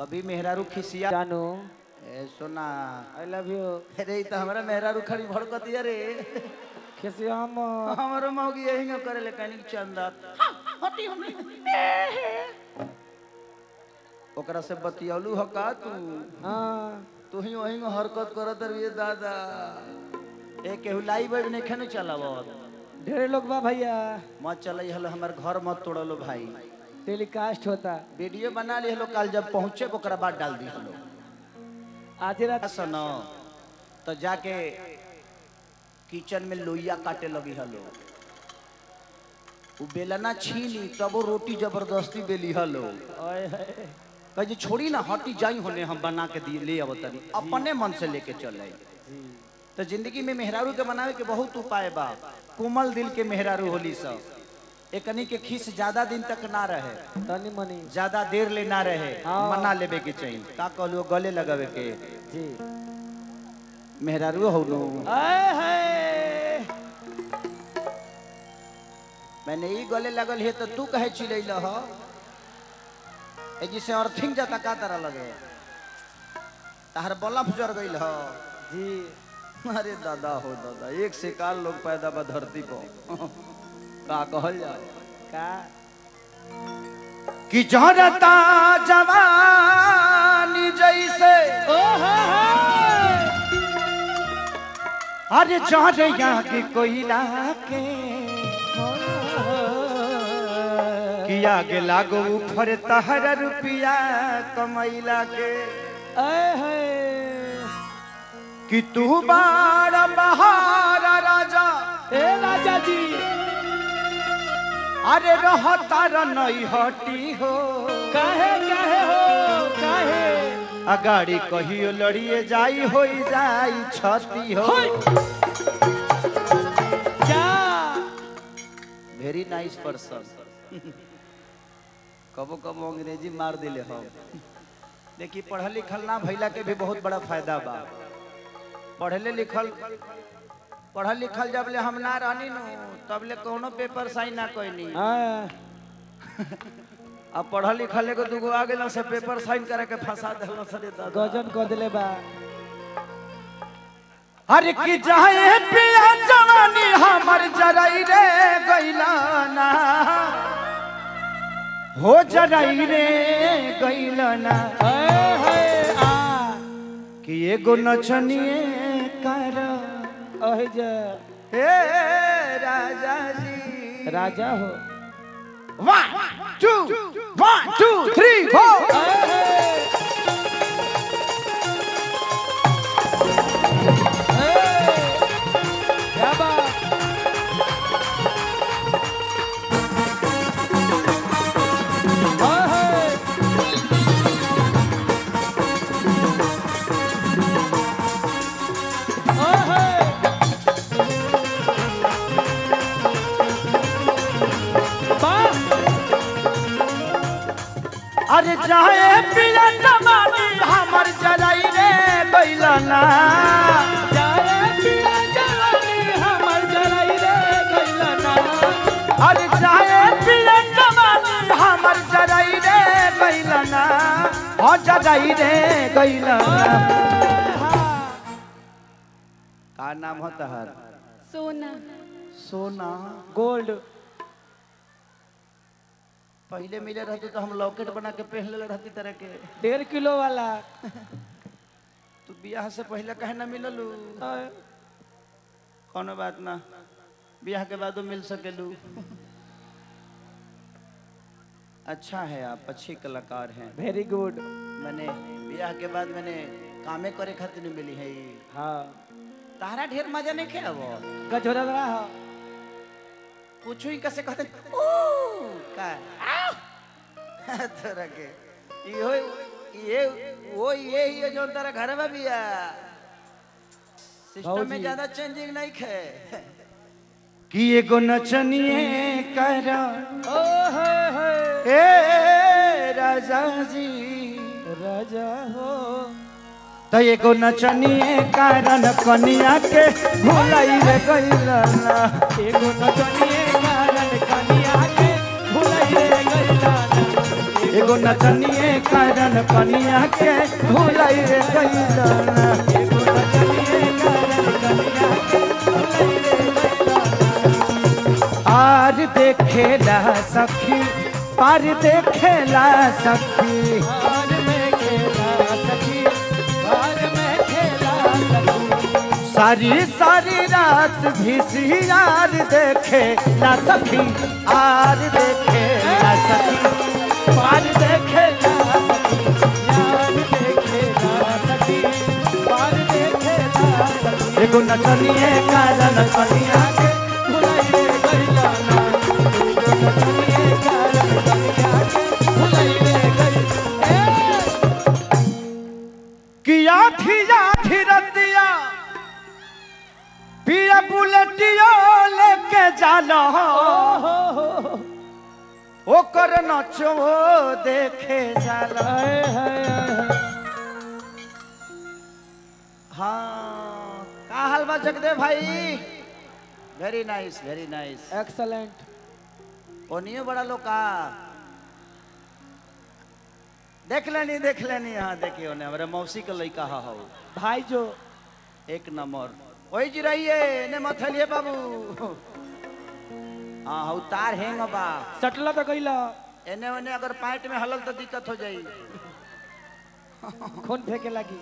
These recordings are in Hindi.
कभी मेहरारू खिसिया जानू। ए सोना। आई लव यू अरे तो हमरा मेहरारू खड़ी भड़कती अरे। खिसिया हम हमारो मौगी यही न करे ले कहीं चंदा हटी हमने ओकरा से बतियौलू हो का तू? हाँ। तू ही वही हरकत करत रहिए दादा। ए केहू लाइव वेब नहीं खेने चलावत। ढेर लोग बा भैया। मत चल हलो हमार घर मत तोड़लो भाई। टेलीकास्ट होता। वीडियो बना ली हलो कल जब पहुँचे ओकरा बाद डाल दी हलो आधी रात सुनो तो जाके किचन में लोइया काटे लगी हलो उ बेलना छीनी तब वो रोटी ज़बरदस्ती बेली हलो। जी छोड़ी ना हटी जाई होने हम बना के दिए ले अब तनी अपने मन से लेके चले। तो ज़िंदगी में मेहरारू के बनावे के बहुत उपाय बा। कोमल दिल के मेहरारू होली सब। एकनी के खीस ज़्यादा दिन तक ना रहे। तनी मनी। ज़्यादा देर ले ना रहे हाँ। मना लेवे के चाहिए का कहलू गले लगावे के। जी। मेहरारू हो। हाय मैंने ई गले लगल है तो तू कहे चिलैल हो ए जिसे अर्थिंग जाता का तरह लगे? तहर बल्ब जर गइल हो। जी। अरे दादा हो दादा एक से काल लोग पैदा बा धरती पर। का कहल जाए का कि जरता जवानी जैसे। ओ अरे जर के कोयला के कि आगे लागो ऊपर तहर रुपया कमैला के कि तू बार बहार राजा। ए राजा जी। अरे रहता र नहीं हटी हो। काहे काहे हो काहे? अगाड़ी कहियो लड़िए जाई होई जाई छती हो। जा। वेरी नाइस पर्सन कबो कबो अंग्रेज़ी मार दिले हम। देखिए पढ़ल लिखल ना भैला के भी बहुत बड़ा फ़ायदा बा। पढ़ले लिखल पढ़ल लिखल जब ले हम ना रहनी नु तब ले कोनो पेपर साइन ना कोई हाँ अब पढ़ल लिखल एगो दूगो आ गेल से पेपर साइन करे के फंसा देलो सरे दादा। गजन कह दिले बा। अरे की जाए पिया जवानी हमर जराई रे गइला ना। हो जराई रे गइला ना। आए हाय आ। कि एगो नचनिए हे राजा जी। राजा हो। One two one two three four अरे जाए पिया जवानी हमर जराई रे गइला ना जाए पिया हमर जराई रे गइला अरे जाए पिया जवानी हमर जराई रे गइला हो जराई रे गइला का नाम हो? तहर सोना। सोना। गोल्ड। पहले मिले रहते तो हम लॉकेट बना के पहन ले रहती तरह के। डेढ़ किलो वाला। तू बियाह से पहले कहे ना मिललू। कोनो बात ना। बियाह के बाद मिल सकेलू। अच्छा है आप अच्छी कलाकार हैं। वेरी गुड मैंने बियाह के बाद मैंने कामे करे खातिर मिली है। हाँ। तारा ढेर मज़ा नहीं खेला वो? गजोरा बड़ा हो पूछू ही कैसे कहते ओ का! तरह के इहो ये वो ये ही है जो तारा घर में भी है। सिस्टम में ज़्यादा चेंजिंग नहीं खे। कि एगो नचनिए कर। ओ हे हे। ए राजा जी। राजा हो। एगो नचनिए कारण कनिया के भुलाई रे एगो नचनिए कारण कनिया के भुलई रे एगो नचनिए कारण कनिया के आर देखेला सखी, पार देखेला सखी। सारी सारी रात भी सियार देखे ला सखी आर देखे ला सखी पार देखे यार एगो नचनिए कारण कनिया के भुलाई रे गइलना पिया बुलेटियो लेके जाला। ओकर नचो देखे जाला। हाँ का हाल बा जगदेव भाई? Very nice very nice excellent ओनियो बड़ा लोग का देख लेनी देख लेनी। हाँ देखियो ने हमारे मौसी के लड़का हा हो। भाई जो एक नंबर। वही जी रहिए ने मथलिए बाबू। हाँ हाँ तार हेंग बा सटला तो गइला एने ओने अगर पैंट में हलल तो दिक्कत हो जाई। खून फेंके लगी।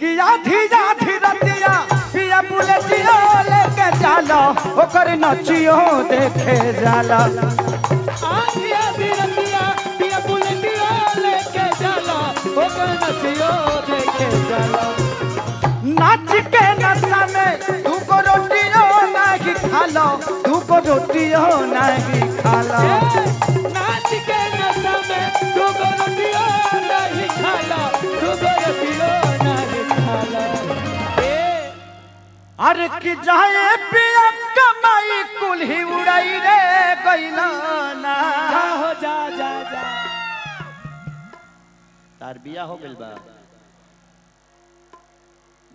किया थी जा थी रतिया पिया बुलेटियो लेके जाला ओकर नचियो देखे जाला। आंधिया बिरतिया पिया बुलेटिया लेके जाला ओकर नचियो देखे जाला। नाच के नशा में तू को रोटियो नहीं खालो। तू को रोटियो नहीं खालो। ए, नाच के नशा में तू गोरतियो नहीं खाला। तू गोरतियो नहीं खाला। ए अरे कि जाए पिया कमाई कुल्ही उड़ाई रे गइला ना। जा हो जा जा जा। तार बिया हो गइल बा।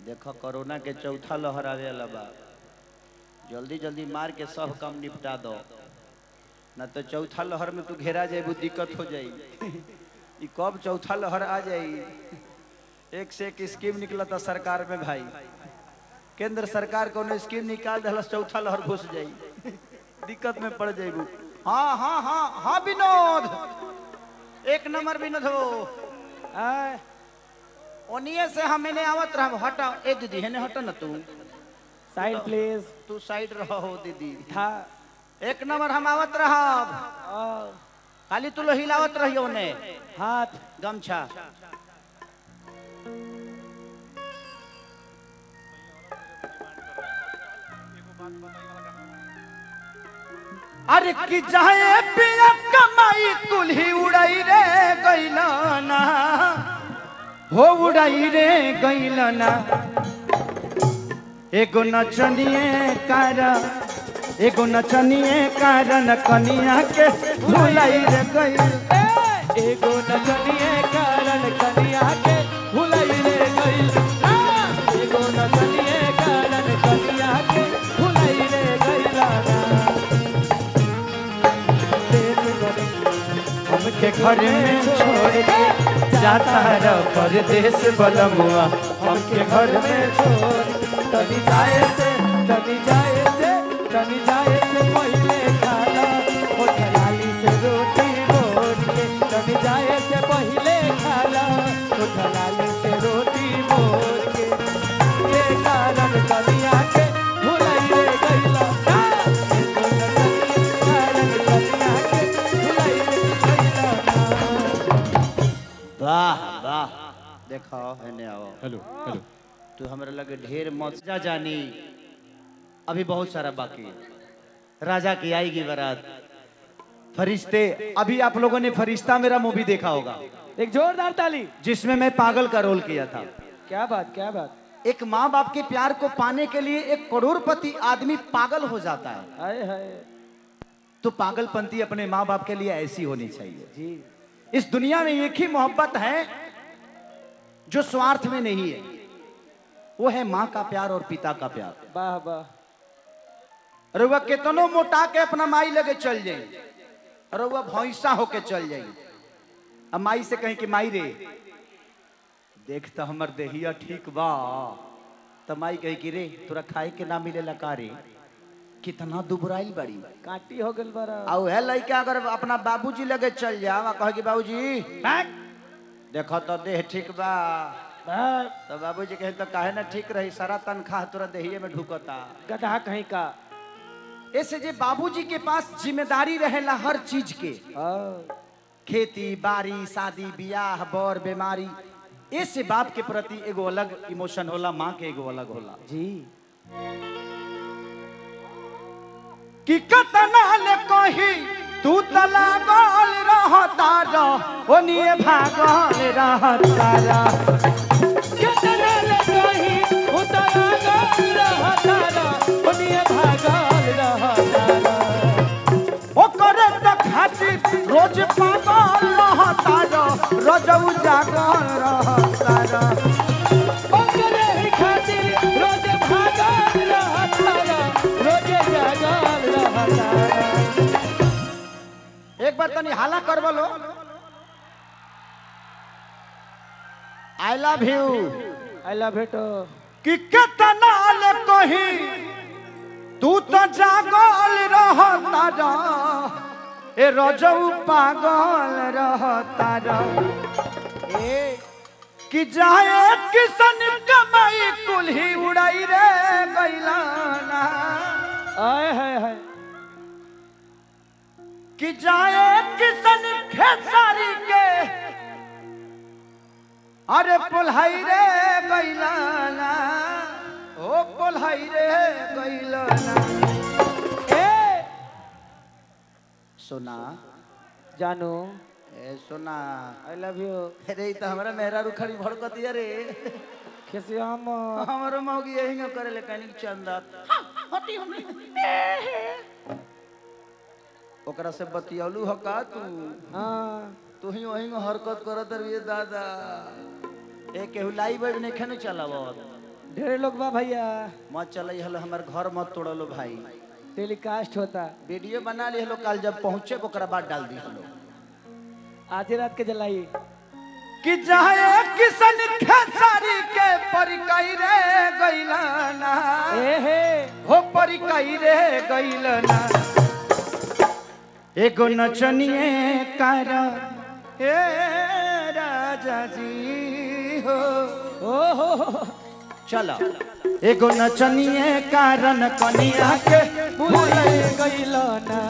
देखो, कोरोना के चौथा लहर आवे बा। जल्दी जल्दी मार के सब काम निपटा दो। ना तो चौथा लहर में तू घेरा जाए दिक्कत हो जाई। कब चौथा लहर आ जाई? एक से एक स्कीम निकला था सरकार में, भाई। केंद्र सरकार को स्कीम निकाल दहलस चौथा लहर घुस जाई। दिक्कत में पड़ जाइबू हाँ हाँ हाँ हाँ विनोद! एक नंबर विनोद हो। आय। ओनिए से हम मैंने आवत रह हटा ए दीदी हेने हटा ना तू। साइड प्लीज़ तू साइड रहो दीदी। था। एक नंबर हम आवत रहा खाली तू लो हिलावत रहियो ने। हाथ। गमछा। अरे कि जाए पिया कमाई कुल्ही उड़ाई रे गइलना हो उड़ाई रे गइलना एगो नचनिए कारण एगो नचनिए कारण कनिया के भुलाई रे एगो नचनिए कारण कनिया के भुलाई रे आ, एगो नचनिए कारण कनिया के भुलाई रे हमके घर में छोड़ के जाता है परदेश बलमुआ। हमके घर में छोड़ तनी जाए से तनी जाए से तनी जाए से पहले खाना। वो खलाली से रोटी रोटी तनी जाए से पहले खाना। वो खलाली देखो हेने आओ। Hello hello. तू हमरा लगे ढेर मत। जा जानी अभी बहुत सारा बाकी राजा की आएगी बारात। फरिश्ते अभी आप लोगों ने फरिश्ता मेरा मूवी देखा होगा। एक जोरदार ताली। जिसमें मैं पागल का रोल किया था। क्या बात क्या बात। एक माँ बाप के प्यार को पाने के लिए एक करोड़पति आदमी पागल हो जाता है। हाय हाय। तो पागलपंती अपने माँ बाप के लिए ऐसी होनी चाहिए। जी। इस दुनिया में एक ही मोहब्बत है जो स्वार्थ में नहीं है वो है माँ का प्यार और पिता का प्यार। वाह वाह। रउआ केतनो मोटा के अपना माई लगे चल जाई रउआ भैंसा होके चल जाई अब माई से कहीं कि माई रे देख तो हमर देहिया ठीक बा। तो माई कही कि रे तोरा खाए के ना मिले का रे? कितना दुबराई बड़ी। काटी हो गल बरा आ उहे लड़का अगर अपना बाबूजी लगे चल जा आ कहे कि बाबूजी देखो तो देह ठीक बा। तो बाबूजी कहे तो काहे ना ठीक रही सारा तनख्वाह तोरा देहिए में ढुकता। गधा कहीं का। ऐसे जे बाबूजी के पास ज़िम्मेदारी रहेला हर चीज़ के। खेती बाड़ी शादी ब्याह बर बीमारी ऐसे बाप के प्रति एगो अलग इमोशन होला माँ के एगो अलग होला। जी। कि कतना ले कही तू तला गल रहता रह ओनिए भागल रहता रह। कितना ले कहीं उतरा गल रहता रा ओनिए भागल रहता रा ओकर त खातिर रोज पागल रहता रह रोजऊ जागल रहता एक बार तनी हाला करबो लो I love you I love भेटो कि कितना ले कही तू तो जागल रहता रह ए रजऊ पागल रहता रह ए कि जाए किसन कमाई कुल्ही उड़ाई रे गैला कि जाए किसन खेसारी के। अरे पुल्हाई रे गैलाना ओ पुल्हाई रे गैलाना ए सुना जानू। ए सुना आई लव यू अरे तो हमरा मेहरा रुखड़ी भड़कत दिया रे खेसियाम हमरो मौगी यही करे ले कनी चंदा। हटी हम ओकरा से बतियौलू हो का तू? हाँ। तू ही वही हरकत करत रहिए दादा। ए केहू लाई बैठ नहीं खेने चलावत? ढेर लोग बा भैया। मत चलई हलो हमर घर मत तोड़लो भाई। टेलीकास्ट होता। वीडियो बना ली हलो कल जब पहुँचे ओकरा बाद डाल दी हलो। आधी रात के जलाई। कि जाए किसन खेसारी के परिकई रे गइलाना। ए हे। हो परिकई रे गइलाना। एगो नचनिए कार। ए राजा जी हो। ओ हो हो। चलो। एगो नचनिए कारण कनिया के। भुलाई गइलो ना।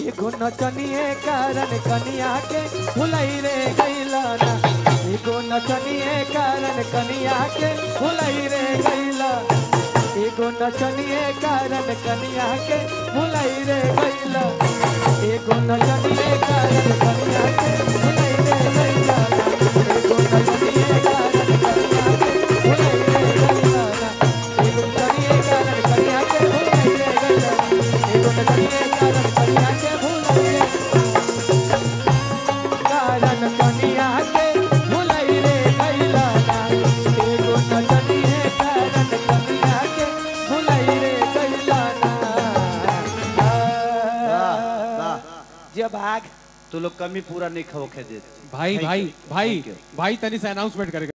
एगो नचनिए कारण कनिया के। भुलाई रे गइलो एगो नचनिए कारण कनिया के। भुलाई रे गइलो एगो नचनिए कारण कनिया के भुलाई रे गइलो एगो नचनिए कारण कनिया के भुलाई रे गइलो एगो नचनिए कारण कनिया के भुलाई रे गइलो एगो नचनिए कारण कनिया के भुलाई रे गइलो एगो नचनिए कारण कनिया तू लोग कमी पूरा नहीं खोखे देते भाई भाई भाई भाई तनी से अनाउंसमेंट करेगा।